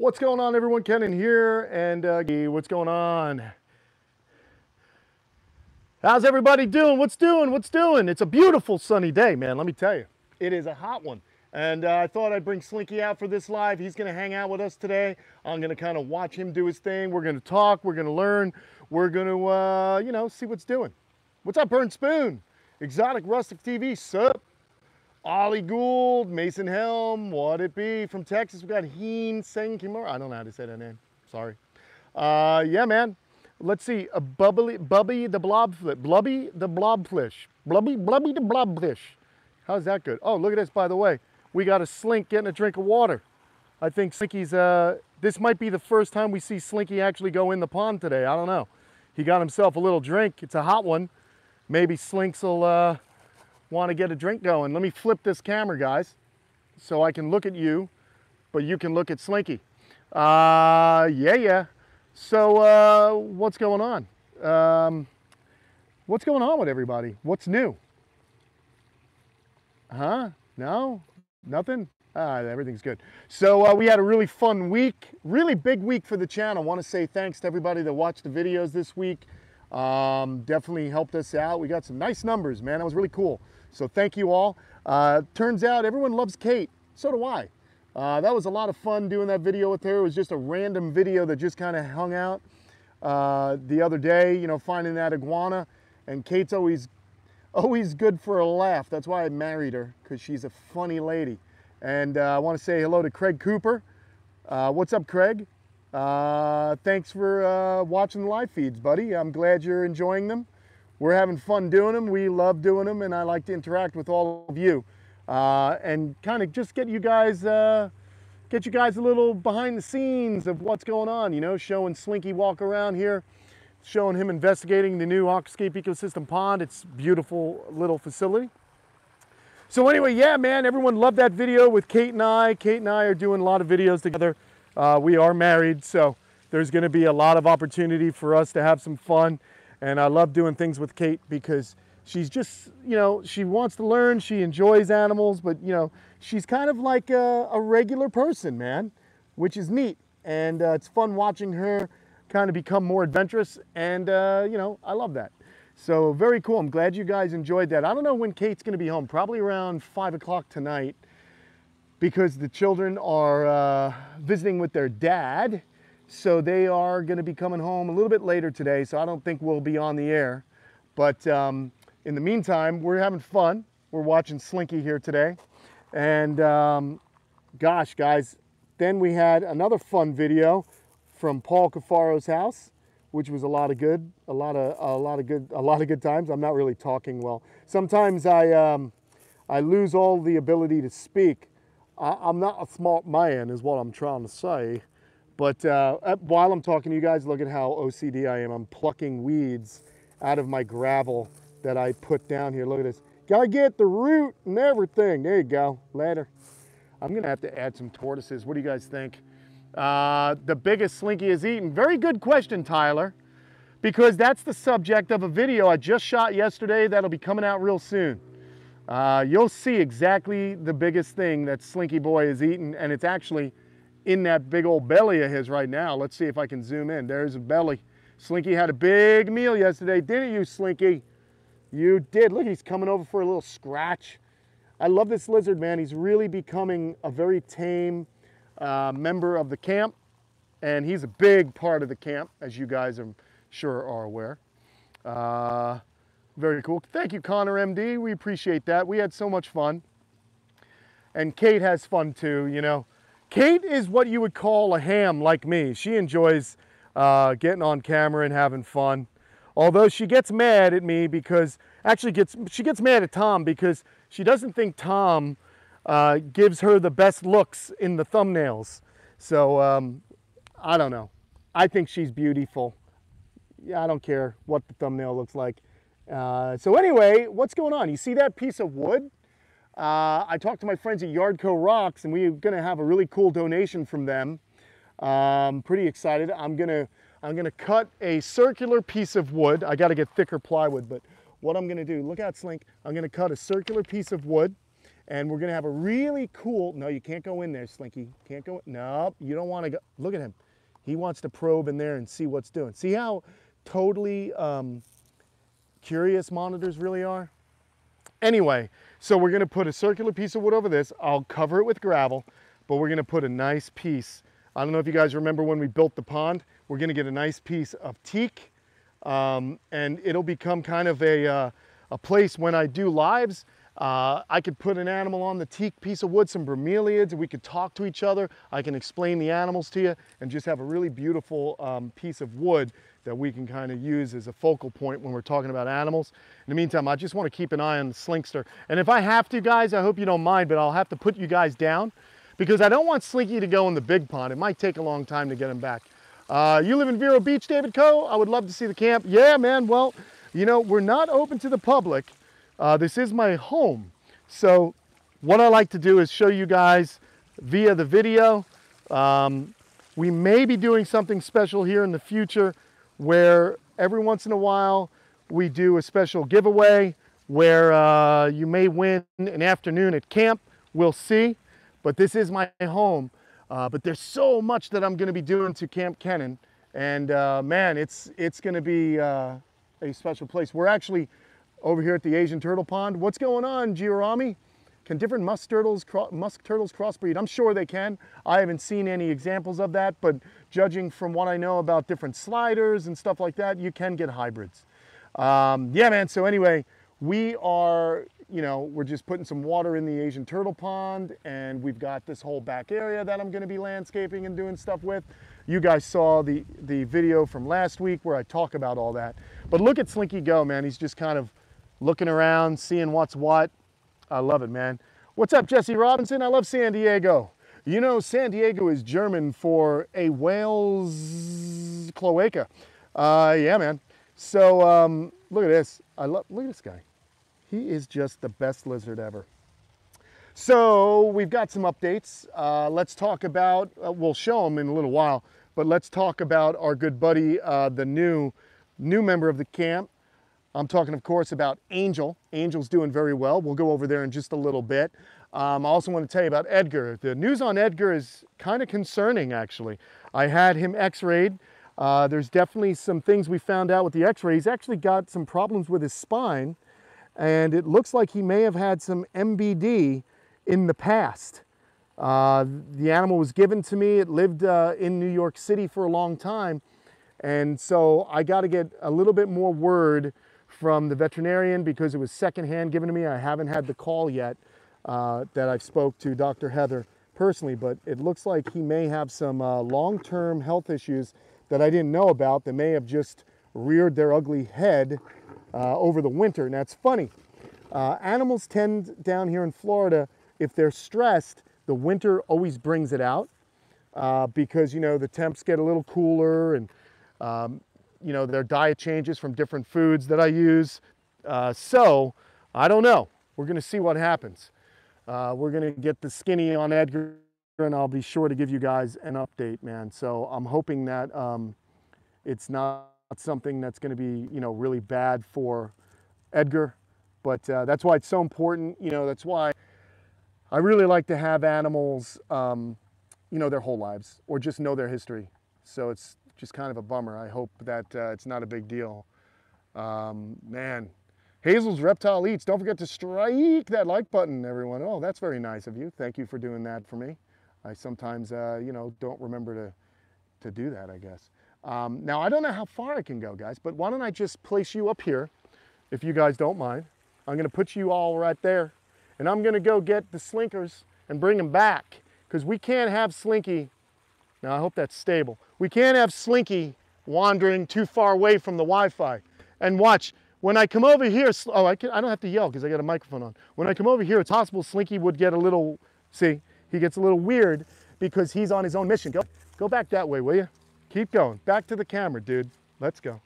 What's going on everyone? Kenan here and uh, what's going on? How's everybody doing? What's doing? What's doing? It's a beautiful sunny day, man. Let me tell you. It is a hot one. And uh, I thought I'd bring Slinky out for this live. He's going to hang out with us today. I'm going to kind of watch him do his thing. We're going to talk. We're going to learn. We're going to, uh, you know, see what's doing. What's up, Burn Spoon? Exotic Rustic TV, sup? Ollie Gould, Mason Helm, what it be from Texas? We got Heen Seng Kimura. I don't know how to say that name. Sorry. Uh, yeah, man. Let's see. A bubbly, Bubby the Blobfish. Blubby the Blobfish. Blubby, Blubby the Blobfish. How's that good? Oh, look at this, by the way. We got a slink getting a drink of water. I think Slinky's, uh, this might be the first time we see Slinky actually go in the pond today. I don't know. He got himself a little drink. It's a hot one. Maybe Slinks will, uh, want to get a drink going. Let me flip this camera, guys, so I can look at you, but you can look at Slinky. Uh, yeah, yeah. So uh, what's going on? Um, what's going on with everybody? What's new? Huh? No? Nothing? Ah, everything's good. So uh, we had a really fun week, really big week for the channel. Want to say thanks to everybody that watched the videos this week. Um, definitely helped us out. We got some nice numbers, man. That was really cool. So thank you all. Uh, turns out everyone loves Kate. So do I. Uh, that was a lot of fun doing that video with her. It was just a random video that just kind of hung out uh, the other day, you know, finding that iguana. And Kate's always, always good for a laugh. That's why I married her, because she's a funny lady. And uh, I want to say hello to Craig Cooper. Uh, what's up, Craig? Uh, thanks for watching the live feeds, buddy. I'm glad you're enjoying them we're having fun doing them. We love doing them, and I like to interact with all of you uh, and kind of just get you guys uh, get you guys a little behind the scenes of what's going on. You know, showing Slinky walk around here, showing him investigating the new Aquascape Ecosystem Pond. It's beautiful little facility. So anyway, yeah, man, everyone loved that video with Kate and I. Kate and I are doing a lot of videos together. Uh, we are married, so there's going to be a lot of opportunity for us to have some fun. And I love doing things with Kate because she's just, you know, she wants to learn, she enjoys animals, but, you know, she's kind of like a, a regular person, man, which is neat. And uh, it's fun watching her kind of become more adventurous. And, uh, you know, I love that. So very cool. I'm glad you guys enjoyed that. I don't know when Kate's going to be home, probably around 5 o'clock tonight because the children are uh, visiting with their dad so they are going to be coming home a little bit later today, so I don't think we'll be on the air. But um, in the meantime, we're having fun. We're watching Slinky here today. And um, gosh, guys, then we had another fun video from Paul Cafaro's house, which was a lot of good, a lot of a lot of good, a lot of good times. I'm not really talking well. Sometimes I um, I lose all the ability to speak. I, I'm not a smart man, is what I'm trying to say. But uh, while I'm talking to you guys, look at how OCD I am. I'm plucking weeds out of my gravel that I put down here. Look at this. Gotta get the root and everything. There you go. Later. I'm gonna have to add some tortoises. What do you guys think? Uh, the biggest slinky is eaten. Very good question, Tyler, because that's the subject of a video I just shot yesterday that'll be coming out real soon. Uh, you'll see exactly the biggest thing that Slinky Boy is eating, and it's actually in that big old belly of his right now. Let's see if I can zoom in. There's a belly. Slinky had a big meal yesterday, didn't you, Slinky? You did. Look, he's coming over for a little scratch. I love this lizard, man. He's really becoming a very tame uh, member of the camp, and he's a big part of the camp, as you guys I'm sure are aware. Uh, very cool. Thank you, Connor MD. We appreciate that. We had so much fun. And Kate has fun too, you know. Kate is what you would call a ham like me. She enjoys uh, getting on camera and having fun. Although she gets mad at me because, actually gets, she gets mad at Tom because she doesn't think Tom uh, gives her the best looks in the thumbnails. So um, I don't know. I think she's beautiful. Yeah, I don't care what the thumbnail looks like. Uh, so anyway, what's going on? You see that piece of wood? Uh, I talked to my friends at Yardco Rocks and we're gonna have a really cool donation from them. Um, pretty excited. I'm gonna, I'm gonna cut a circular piece of wood. I gotta get thicker plywood, but what I'm gonna do, look out Slink, I'm gonna cut a circular piece of wood And we're gonna have a really cool, no, you can't go in there, Slinky. Can't go, no, you don't wanna go, look at him. He wants to probe in there and see what's doing. See how totally um, curious monitors really are? Anyway, so we're gonna put a circular piece of wood over this. I'll cover it with gravel, but we're gonna put a nice piece. I don't know if you guys remember when we built the pond, we're gonna get a nice piece of teak um, and it'll become kind of a, uh, a place when I do lives. Uh, I could put an animal on the teak piece of wood, some bromeliads, we could talk to each other. I can explain the animals to you and just have a really beautiful um, piece of wood that we can kind of use as a focal point when we're talking about animals. In the meantime, I just want to keep an eye on the slinkster. And if I have to, guys, I hope you don't mind, but I'll have to put you guys down because I don't want Slinky to go in the big pond. It might take a long time to get him back. Uh, you live in Vero Beach, David Coe? I would love to see the camp. Yeah, man, well, you know, we're not open to the public. Uh, this is my home. So what I like to do is show you guys via the video. Um, we may be doing something special here in the future where every once in a while we do a special giveaway where uh, you may win an afternoon at camp. We'll see, but this is my home. Uh, but there's so much that I'm gonna be doing to Kamp Kenan. And uh, man, it's, it's gonna be uh, a special place. We're actually over here at the Asian Turtle Pond. What's going on, Giorami? Can different musk turtles, musk turtles crossbreed? I'm sure they can. I haven't seen any examples of that, but judging from what I know about different sliders and stuff like that, you can get hybrids. Um, yeah, man, so anyway, we are, you know, we're just putting some water in the Asian turtle pond and we've got this whole back area that I'm gonna be landscaping and doing stuff with. You guys saw the, the video from last week where I talk about all that. But look at Slinky go, man. He's just kind of looking around, seeing what's what. I love it, man. What's up, Jesse Robinson? I love San Diego. You know, San Diego is German for a whale's cloaca. Uh, yeah, man. So um, look at this. I love. Look at this guy. He is just the best lizard ever. So we've got some updates. Uh, let's talk about. Uh, we'll show them in a little while, but let's talk about our good buddy, uh, the new new member of the camp, I'm talking, of course, about Angel. Angel's doing very well. We'll go over there in just a little bit. Um, I also want to tell you about Edgar. The news on Edgar is kind of concerning, actually. I had him x-rayed. Uh, there's definitely some things we found out with the x-ray. He's actually got some problems with his spine, and it looks like he may have had some MBD in the past. Uh, the animal was given to me. It lived uh, in New York City for a long time, and so I got to get a little bit more word from the veterinarian because it was secondhand given to me. I haven't had the call yet uh, that I've spoke to Dr. Heather personally, but it looks like he may have some uh, long-term health issues that I didn't know about that may have just reared their ugly head uh, over the winter. And that's funny. Uh, animals tend down here in Florida, if they're stressed, the winter always brings it out uh, because, you know, the temps get a little cooler and um, you know, their diet changes from different foods that I use. Uh, so I don't know. We're going to see what happens. Uh, we're going to get the skinny on Edgar and I'll be sure to give you guys an update, man. So I'm hoping that um, it's not something that's going to be, you know, really bad for Edgar. But uh, that's why it's so important. You know, that's why I really like to have animals, um, you know, their whole lives or just know their history. So it's just kind of a bummer. I hope that uh, it's not a big deal. Um, man, Hazel's Reptile Eats. Don't forget to strike that like button, everyone. Oh, that's very nice of you. Thank you for doing that for me. I sometimes, uh, you know, don't remember to, to do that, I guess. Um, now, I don't know how far I can go, guys, but why don't I just place you up here, if you guys don't mind. I'm going to put you all right there, and I'm going to go get the slinkers and bring them back, because we can't have Slinky now I hope that's stable. We can't have Slinky wandering too far away from the Wi-Fi. And watch, when I come over here, oh, I, can, I don't have to yell because I got a microphone on. When I come over here, it's possible Slinky would get a little, see, he gets a little weird because he's on his own mission. Go, go back that way, will you? Keep going. Back to the camera, dude. Let's go.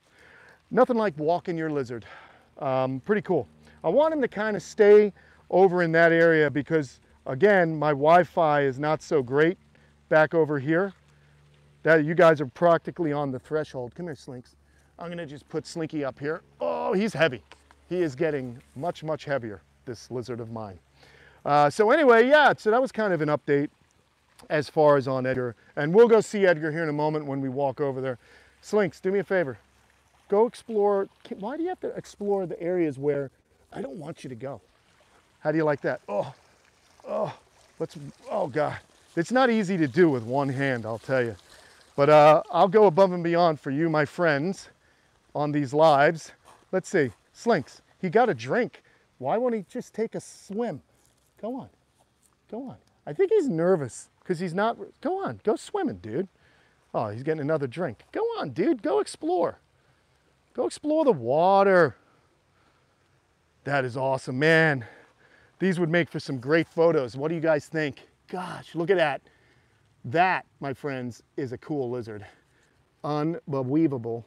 Nothing like walking your lizard. Um, pretty cool. I want him to kind of stay over in that area because, again, my Wi-Fi is not so great back over here. That you guys are practically on the threshold. Come here, Slinks. I'm gonna just put Slinky up here. Oh, he's heavy. He is getting much, much heavier, this lizard of mine. Uh, so anyway, yeah, so that was kind of an update as far as on Edgar. And we'll go see Edgar here in a moment when we walk over there. Slinks, do me a favor. Go explore. Why do you have to explore the areas where I don't want you to go? How do you like that? Oh, oh, let's, oh God. It's not easy to do with one hand, I'll tell you. But uh, I'll go above and beyond for you, my friends, on these lives. Let's see, Slinks, he got a drink. Why won't he just take a swim? Go on, go on. I think he's nervous because he's not, go on, go swimming, dude. Oh, he's getting another drink. Go on, dude, go explore. Go explore the water. That is awesome, man. These would make for some great photos. What do you guys think? Gosh, look at that. That, my friends, is a cool lizard. Unbelievable.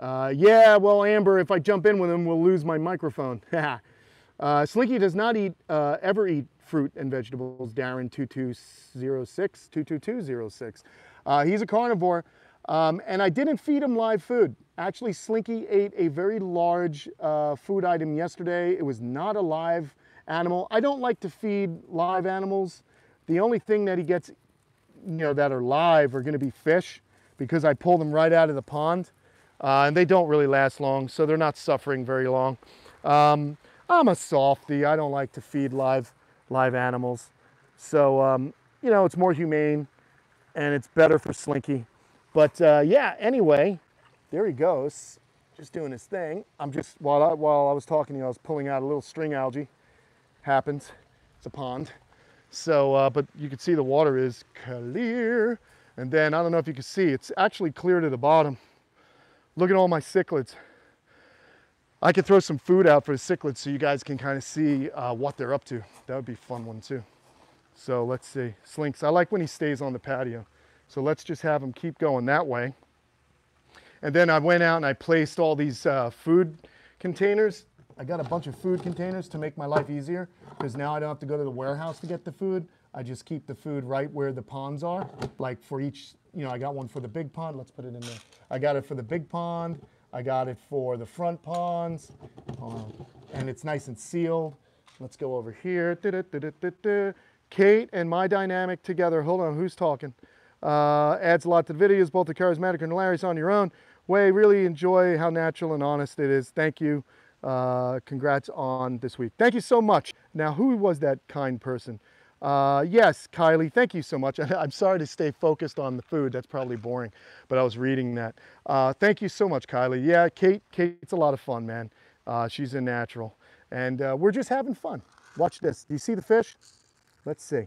Uh, yeah, well, Amber, if I jump in with him, we'll lose my microphone. uh, Slinky does not eat, uh, ever eat fruit and vegetables. Darren 2206, 22206. Uh, he's a carnivore, um, and I didn't feed him live food. Actually, Slinky ate a very large uh, food item yesterday. It was not a live animal. I don't like to feed live animals. The only thing that he gets, you know, that are live are gonna be fish because I pull them right out of the pond uh, and they don't really last long, so they're not suffering very long. Um, I'm a softy. I don't like to feed live, live animals. So, um, you know, it's more humane and it's better for Slinky. But uh, yeah, anyway, there he goes, just doing his thing. I'm just, while I, while I was talking to you, I was pulling out a little string algae. Happens, it's a pond. So, uh, but you can see the water is clear. And then, I don't know if you can see, it's actually clear to the bottom. Look at all my cichlids. I could throw some food out for the cichlids so you guys can kind of see uh, what they're up to. That would be fun one too. So let's see, Slinks. I like when he stays on the patio. So let's just have him keep going that way. And then I went out and I placed all these uh, food containers. I got a bunch of food containers to make my life easier because now I don't have to go to the warehouse to get the food. I just keep the food right where the ponds are. Like for each, you know, I got one for the big pond. Let's put it in there. I got it for the big pond. I got it for the front ponds. Um, and it's nice and sealed. Let's go over here. Da -da -da Kate and my dynamic together. Hold on, who's talking? Uh, adds a lot to the videos, both the charismatic and hilarious on your own way. Really enjoy how natural and honest it is. Thank you. Uh, congrats on this week. Thank you so much. Now, who was that kind person? Uh, yes, Kylie, thank you so much. I'm sorry to stay focused on the food. That's probably boring, but I was reading that. Uh, thank you so much, Kylie. Yeah, Kate, Kate's a lot of fun, man. Uh, she's a natural. And uh, we're just having fun. Watch this. Do you see the fish? Let's see.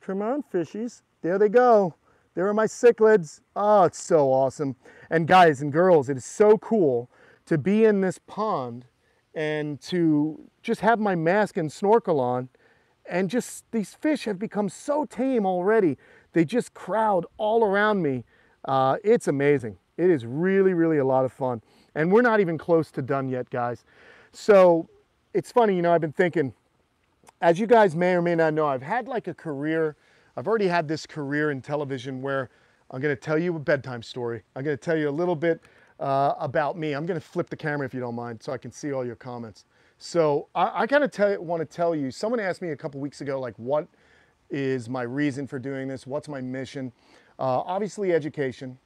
Come on, fishies. There they go. There are my cichlids. Oh, it's so awesome. And guys and girls, it is so cool to be in this pond and to just have my mask and snorkel on and just these fish have become so tame already. They just crowd all around me. Uh, it's amazing. It is really, really a lot of fun. And we're not even close to done yet, guys. So it's funny, you know, I've been thinking, as you guys may or may not know, I've had like a career. I've already had this career in television where I'm going to tell you a bedtime story. I'm going to tell you a little bit uh, about me. I'm to flip the camera if you don't mind so I can see all your comments. So I, I kind of want to tell you, someone asked me a couple weeks ago, like, what is my reason for doing this? What's my mission? Uh, obviously education,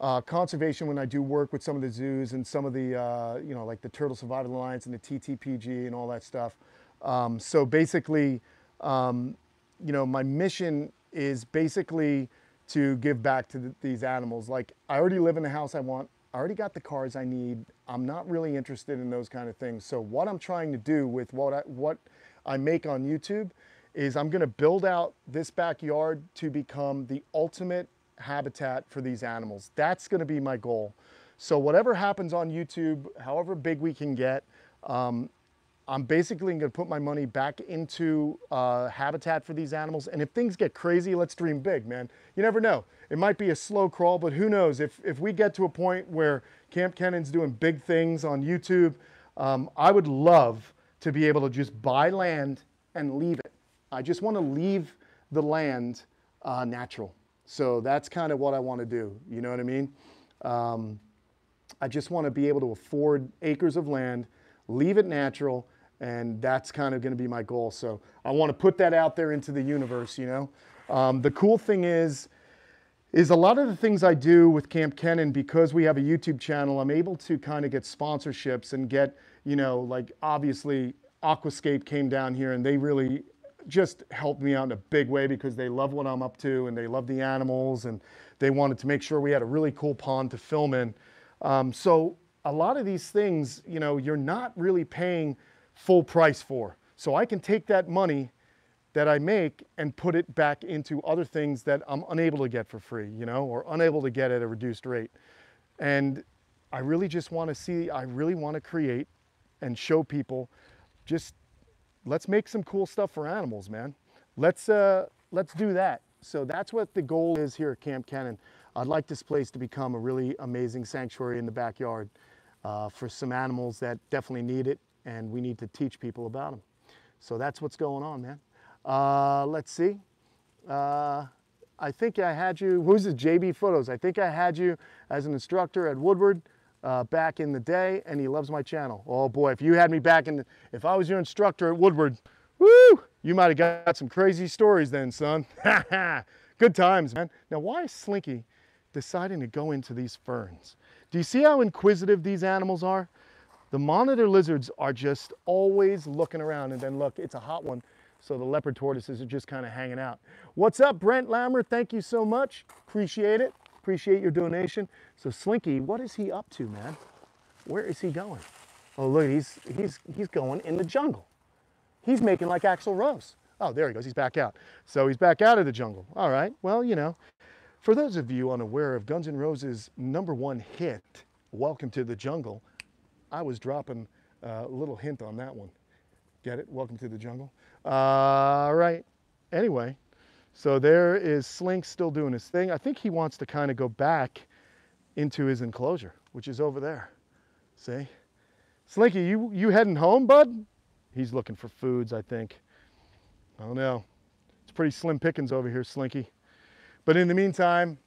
uh, conservation when I do work with some of the zoos and some of the, uh, you know, like the Turtle Survival Alliance and the TTPG and all that stuff. Um, so basically, um, you know, my mission is basically to give back to the, these animals. Like I already live in the house I want. I already got the cars I need. I'm not really interested in those kind of things. So what I'm trying to do with what I, what I make on YouTube is I'm gonna build out this backyard to become the ultimate habitat for these animals. That's gonna be my goal. So whatever happens on YouTube, however big we can get, um, I'm basically going to put my money back into uh, habitat for these animals. And if things get crazy, let's dream big, man. You never know. It might be a slow crawl, but who knows? If, if we get to a point where Kamp Kenan's doing big things on YouTube, um, I would love to be able to just buy land and leave it. I just want to leave the land uh, natural. So that's kind of what I want to do. You know what I mean? Um, I just want to be able to afford acres of land, leave it natural, And that's kind of going to be my goal. So I want to put that out there into the universe, you know. Um, the cool thing is, is a lot of the things I do with Kamp Kenan, because we have a YouTube channel, I'm able to kind of get sponsorships and get, you know, like obviously Aquascape came down here and they really just helped me out in a big way because they love what I'm up to and they love the animals and they wanted to make sure we had a really cool pond to film in. Um, so a lot of these things, you know, you're not really paying full price for. So I can take that money that I make and put it back into other things that I'm unable to get for free, you know, or unable to get at a reduced rate. And I really just want to see, I really want to create and show people just let's make some cool stuff for animals, man. Let's, uh, let's do that. So that's what the goal is here at Kamp Kenan. I'd like this place to become a really amazing sanctuary in the backyard uh, for some animals that definitely need it, and we need to teach people about them. So that's what's going on, man. Uh, let's see. Uh, I think I had you, who's the JB Photos? I think I had you as an instructor at Woodward uh, back in the day, and he loves my channel. Oh boy, if you had me back in, the, if I was your instructor at Woodward, woo, you might have got some crazy stories then, son. Good times, man. Now, why is Slinky deciding to go into these ferns? Do you see how inquisitive these animals are? The monitor lizards are just always looking around, and then look, it's a hot one. So the leopard tortoises are just kind of hanging out. What's up, Brent Lammer? Thank you so much. Appreciate it. Appreciate your donation. So Slinky, what is he up to, man? Where is he going? Oh, look, he's, he's, he's going in the jungle. He's making like Axl Rose. Oh, there he goes. He's back out. So he's back out of the jungle. All right. Well, you know, for those of you unaware of Guns N' Roses' number one hit, Welcome to the Jungle, I was dropping a little hint on that one. Get it? Welcome to the Jungle. Uh, all right. Anyway, so there is Slink still doing his thing. I think he wants to kind of go back into his enclosure, which is over there. See? Slinky, you, you heading home, bud? He's looking for foods, I think. I don't know. It's pretty slim pickings over here, Slinky. But in the meantime,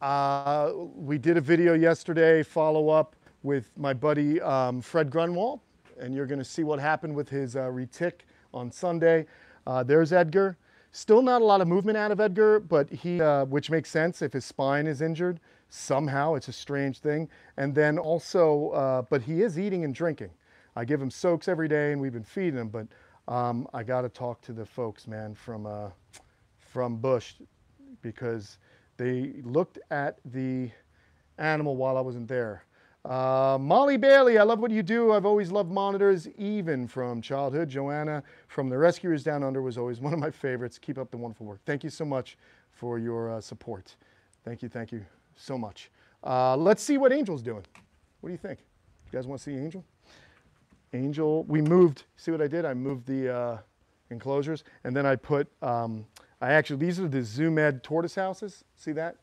uh, we did a video yesterday, follow up with my buddy um, Fred Grunwald, and you're going to see what happened with his uh, retic on Sunday. Uh, there's Edgar. Still not a lot of movement out of Edgar, but he, uh, which makes sense if his spine is injured somehow. It's a strange thing. And then also, uh, but he is eating and drinking. I give him soaks every day, and we've been feeding him. But um, I got to talk to the folks, man, from uh, from Bush, because they looked at the animal while I wasn't there. Uh, Molly Bailey, I love what you do. I've always loved monitors, even from childhood. Joanna from the Rescuers Down Under was always one of my favorites. Keep up the wonderful work. Thank you so much for your uh, support. Thank you, thank you so much. Uh, let's see what Angel's doing. What do you think? You guys want to see Angel? Angel, we moved, see what I did? I moved the uh, enclosures and then I put, um, I actually, these are the Zoo Med tortoise houses. See that?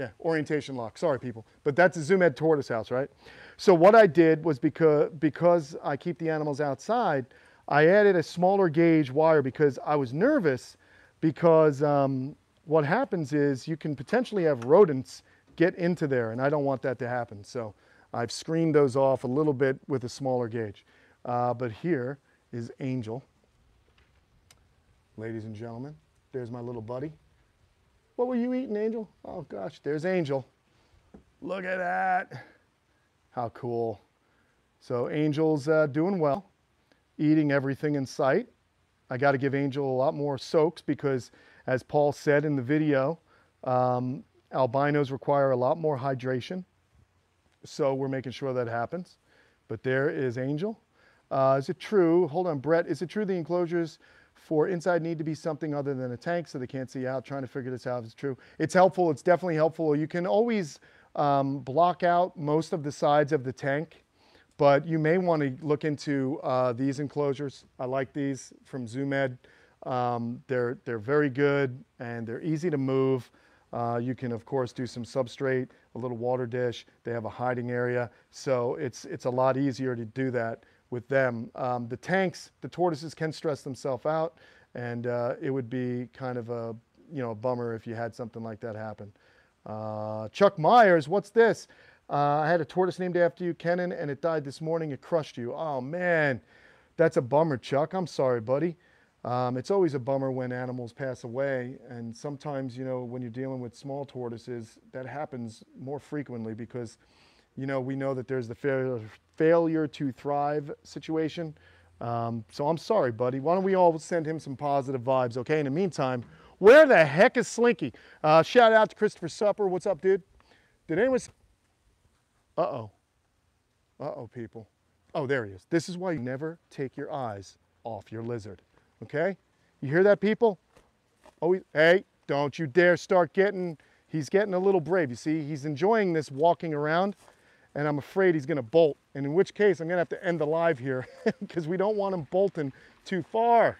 Yeah, orientation lock. Sorry, people. But that's a Zoo Med tortoise house, right? So what I did was because, because I keep the animals outside, I added a smaller gauge wire because I was nervous because um, what happens is you can potentially have rodents get into there, and I don't want that to happen. So I've screened those off a little bit with a smaller gauge. Uh, but here is Angel. Ladies and gentlemen, there's my little buddy. What were you eating, Angel? Oh gosh, there's Angel. Look at that. How cool. So Angel's uh, doing well, eating everything in sight. I got to give Angel a lot more soaks because, as Paul said in the video, um, albinos require a lot more hydration. So we're making sure that happens. But there is Angel. Uh, is it true? Hold on, Brett. Is it true the enclosures for inside need to be something other than a tank so they can't see out. Trying to figure this out it's true. It's helpful. It's definitely helpful. You can always um, block out most of the sides of the tank, but you may want to look into uh, these enclosures. I like these from Zoo Med. Um, they're, they're very good and they're easy to move. Uh, you can, of course, do some substrate, a little water dish. They have a hiding area. So it's, it's a lot easier to do that with them. Um, the tanks, the tortoises can stress themselves out, and uh, it would be kind of a you know a bummer if you had something like that happen. Uh, Chuck Myers, what's this? Uh, I had a tortoise named after you, Kenan, and it died this morning. It crushed you. Oh, man. That's a bummer, Chuck. I'm sorry, buddy. Um, it's always a bummer when animals pass away. And sometimes, you know, when you're dealing with small tortoises, that happens more frequently because, you know, we know that there's the failure, failure to thrive situation. Um, so I'm sorry, buddy. Why don't we all send him some positive vibes, okay? In the meantime, where the heck is Slinky? Uh, shout out to Christopher Supper. What's up, dude? Did anyone... Uh-oh. Uh-oh, people. Oh, there he is. This is why you never take your eyes off your lizard, okay? You hear that, people? Oh, hey, don't you dare start getting... He's getting a little brave. You see, he's enjoying this walking around and I'm afraid he's gonna bolt. And in which case, I'm gonna have to end the live here because we don't want him bolting too far.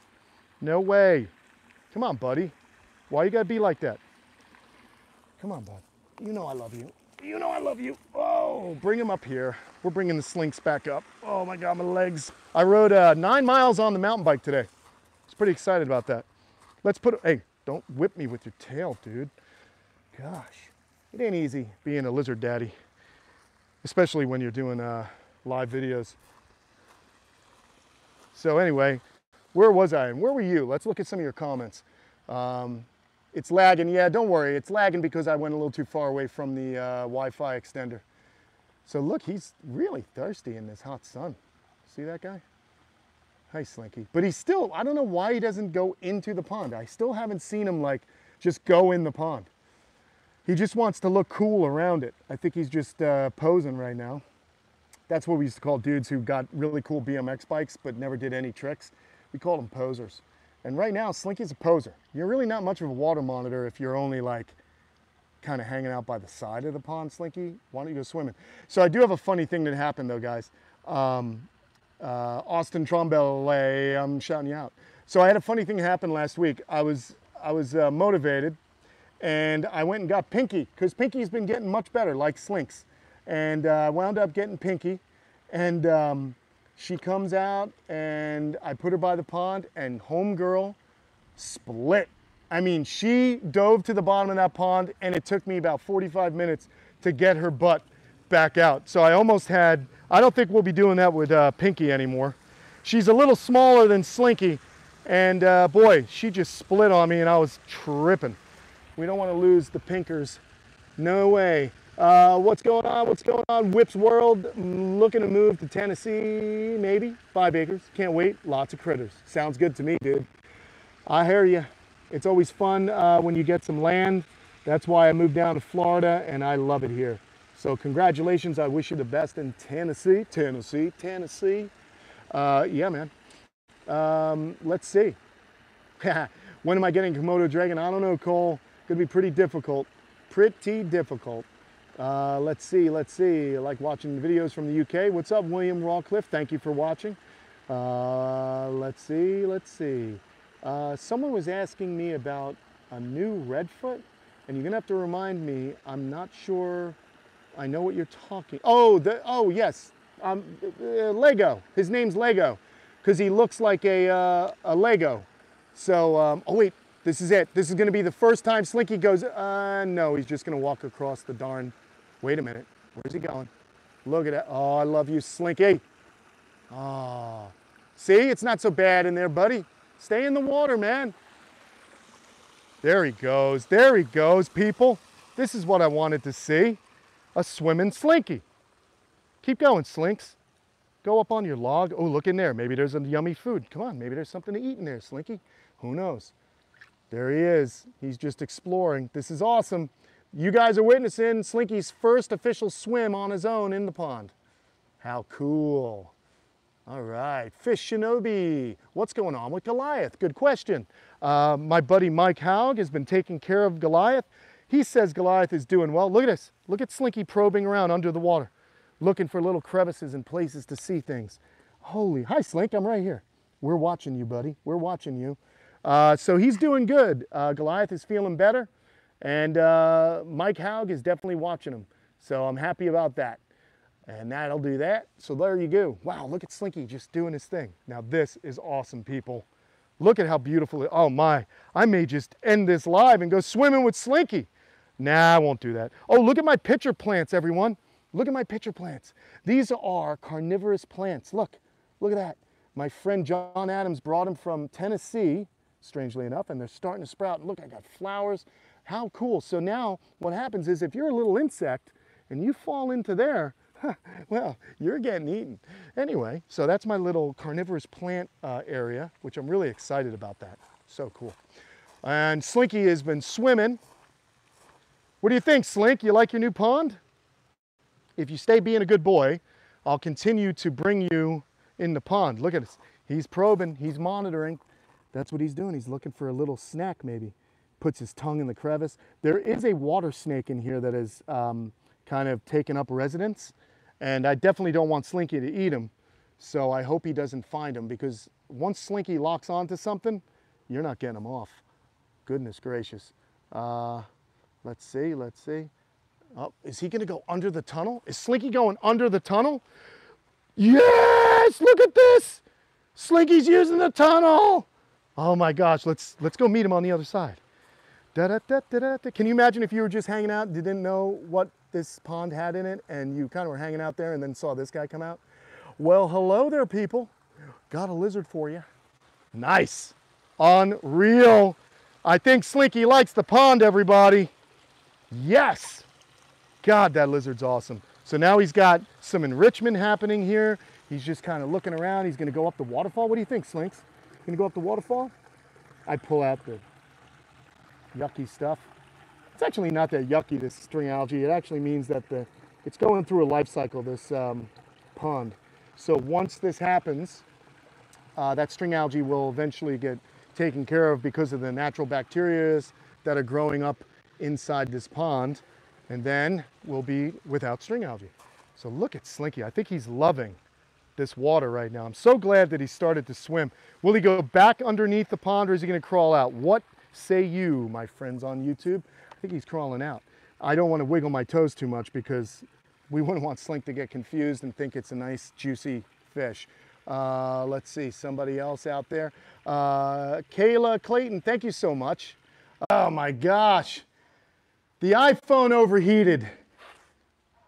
No way. Come on, buddy. Why you gotta be like that? Come on, bud. You know I love you. You know I love you. Oh, bring him up here. We're bringing the slinks back up. Oh my God, my legs. I rode uh, nine miles on the mountain bike today. I was pretty excited about that. Let's put, hey, don't whip me with your tail, dude. Gosh, it ain't easy being a lizard daddy especially when you're doing uh, live videos. So anyway, where was I and where were you? Let's look at some of your comments. Um, it's lagging. Yeah, don't worry. It's lagging because I went a little too far away from the uh, Wi-Fi extender. So look, he's really thirsty in this hot sun. See that guy? Hi, Slinky. But he's still, I don't know why he doesn't go into the pond. I still haven't seen him like just go in the pond. He just wants to look cool around it. I think he's just uh, posing right now. That's what we used to call dudes who got really cool BMX bikes but never did any tricks. We called them posers. And right now, Slinky's a poser. You're really not much of a water monitor if you're only like kind of hanging out by the side of the pond, Slinky. Why don't you go swimming? So I do have a funny thing that happened though, guys. Um, uh, Austin Trombele, I'm shouting you out. So I had a funny thing happen last week. I was, I was uh, motivated and I went and got Pinky because Pinky's been getting much better, like Slinks. And I uh, wound up getting Pinky, and um, she comes out, and I put her by the pond, and homegirl split. I mean, she dove to the bottom of that pond, and it took me about 45 minutes to get her butt back out. So I almost had, I don't think we'll be doing that with uh, Pinky anymore. She's a little smaller than Slinky, and uh, boy, she just split on me, and I was tripping. We don't want to lose the pinkers. No way. Uh, what's going on? What's going on? Whips World looking to move to Tennessee, maybe. Five acres. Can't wait. Lots of critters. Sounds good to me, dude. I hear you. It's always fun uh, when you get some land. That's why I moved down to Florida and I love it here. So congratulations. I wish you the best in Tennessee, Tennessee, Tennessee. Uh, yeah, man. Um, let's see. when am I getting Komodo Dragon? I don't know, Cole. Could be pretty difficult, pretty difficult. Uh, let's see, let's see. I like watching videos from the UK. What's up, William Rawcliffe? Thank you for watching. Uh, let's see, let's see. Uh, someone was asking me about a new Redfoot, and you're gonna have to remind me. I'm not sure. I know what you're talking. Oh, the oh yes, um, uh, Lego. His name's Lego, because he looks like a uh, a Lego. So um, oh wait, this is it. This is gonna be the first time Slinky goes, uh, no, he's just gonna walk across the darn, wait a minute, where's he going? Look at that, oh, I love you, Slinky. Oh, see, it's not so bad in there, buddy. Stay in the water, man. There he goes, there he goes, people. This is what I wanted to see, a swimming Slinky. Keep going, Slinks. Go up on your log. Oh, look in there. Maybe there's a yummy food. Come on, maybe there's something to eat in there, Slinky. Who knows? There he is. He's just exploring. This is awesome. You guys are witnessing Slinky's first official swim on his own in the pond. How cool. All right, Fish Shinobi. What's going on with Goliath? Good question. Uh, my buddy Mike Haug has been taking care of Goliath. He says Goliath is doing well. Look at this. Look at Slinky probing around under the water, looking for little crevices and places to see things. Holy, hi Slink, I'm right here. We're watching you, buddy. We're watching you. Uh, so he's doing good. Uh, Goliath is feeling better, and uh, Mike Haug is definitely watching him. So I'm happy about that. And that'll do that. So there you go. Wow, look at Slinky just doing his thing. Now this is awesome, people. Look at how beautiful it, oh my. I may just end this live and go swimming with Slinky. Nah, I won't do that. Oh, look at my pitcher plants, everyone. Look at my pitcher plants. These are carnivorous plants. Look, look at that. My friend John Adams brought them from Tennessee, strangely enough, and they're starting to sprout. And look, I got flowers. How cool. So now what happens is if you're a little insect and you fall into there, well, you're getting eaten. Anyway, so that's my little carnivorous plant uh, area, which I'm really excited about that. So cool. And Slinky has been swimming. What do you think, Slink? You like your new pond? If you stay being a good boy, I'll continue to bring you in the pond. Look at this. He's probing, he's monitoring. That's what he's doing. He's looking for a little snack maybe. Puts his tongue in the crevice. There is a water snake in here that has um, kind of taken up residence. And I definitely don't want Slinky to eat him. So I hope he doesn't find him because once Slinky locks onto something, you're not getting him off. Goodness gracious. Uh, let's see, let's see. Oh, is he gonna go under the tunnel? Is Slinky going under the tunnel? Yes, look at this. Slinky's using the tunnel. Oh my gosh, let's, let's go meet him on the other side. Da, da, da. Can you imagine if you were just hanging out and didn't know what this pond had in it and you kind of were hanging out there and then saw this guy come out? Well, hello there, people. Got a lizard for you. Nice. Unreal. I think Slinky likes the pond, everybody. Yes. God, that lizard's awesome. So now he's got some enrichment happening here. He's just kind of looking around. He's gonna go up the waterfall. What do you think, Slinks? Gonna go up the waterfall? I pull out the yucky stuff. It's actually not that yucky, this string algae. It actually means that the it's going through a life cycle, this um, pond. So once this happens, uh, that string algae will eventually get taken care of because of the natural bacteria that are growing up inside this pond. And then we'll be without string algae. So look at Slinky. I think he's loving this water right now. I'm so glad that he started to swim. Will he go back underneath the pond or is he gonna crawl out? What say you, my friends on YouTube? I think he's crawling out. I don't wanna wiggle my toes too much because we wouldn't want Slink to get confused and think it's a nice juicy fish. Uh, let's see, somebody else out there. Uh, Kayla Clayton, thank you so much. Oh my gosh, the iPhone overheated.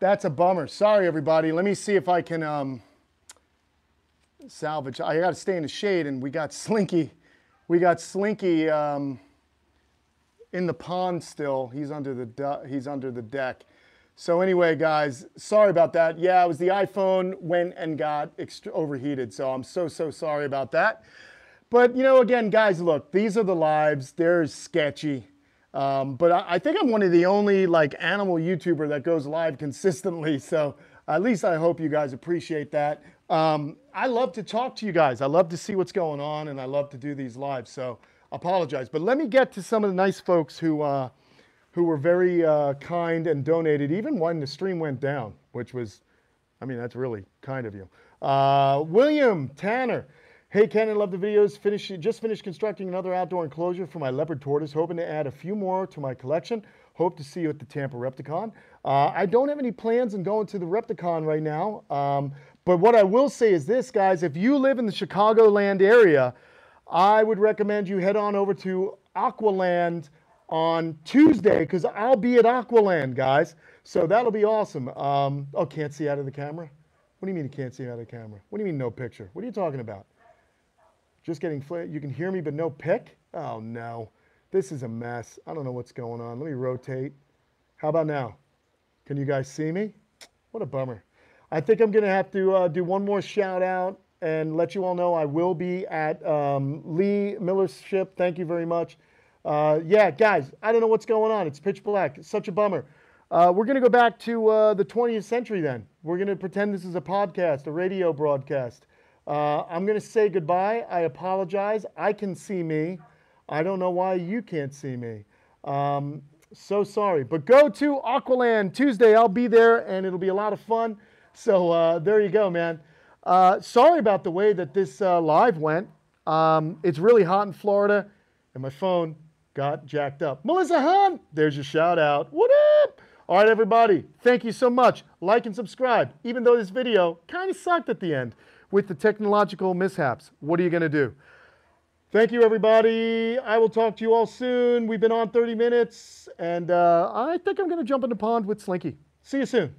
That's a bummer. Sorry, everybody. Let me see if I can um, salvage. I got to stay in the shade, and we got Slinky. We got Slinky um, in the pond still. He's under the he's under the deck. So anyway, guys, sorry about that. Yeah, it was the iPhone went and got overheated. So I'm so, so sorry about that. But, you know, again, guys, look, these are the lives. They're sketchy. Um, but I, I, think I'm one of the only, like, animal YouTuber that goes live consistently. So at least I hope you guys appreciate that. Um, I love to talk to you guys. I love to see what's going on, and I love to do these lives. So apologize. But let me get to some of the nice folks who... Uh, who were very uh, kind and donated even when the stream went down, which was, I mean, that's really kind of you. Uh, William Tanner. Hey Ken, I love the videos. Finish, just finished constructing another outdoor enclosure for my leopard tortoise, hoping to add a few more to my collection. Hope to see you at the Tampa Repticon. Uh, I don't have any plans on going to the Repticon right now, um, but what I will say is this, guys, if you live in the Chicagoland area, I would recommend you head on over to Aqualand on Tuesday because I'll be at Aqualand, guys. So that'll be awesome. Um, oh, can't see out of the camera? What do you mean you can't see out of the camera? What do you mean no picture? What are you talking about? Just getting, flat, you can hear me but no pic? Oh no, this is a mess. I don't know what's going on. Let me rotate. How about now? Can you guys see me? What a bummer. I think I'm gonna have to uh, do one more shout out and let you all know I will be at um, Lee Miller's ship. Thank you very much. Uh, yeah, guys, I don't know what's going on. It's pitch black. It's such a bummer. Uh, we're going to go back to uh, the 20th century then. We're going to pretend this is a podcast, a radio broadcast. Uh, I'm going to say goodbye. I apologize. I can see me. I don't know why you can't see me. Um, so sorry. But go to Aqualand Tuesday. I'll be there and it'll be a lot of fun. So uh, there you go, man. Uh, sorry about the way that this live went. Um, it's really hot in Florida and my phone got jacked up. Melissa Hunt, there's your shout out. What up? All right, everybody, thank you so much. Like and subscribe, even though this video kind of sucked at the end with the technological mishaps. What are you going to do? Thank you, everybody. I will talk to you all soon. We've been on 30 minutes, and uh, I think I'm going to jump in the pond with Slinky. See you soon.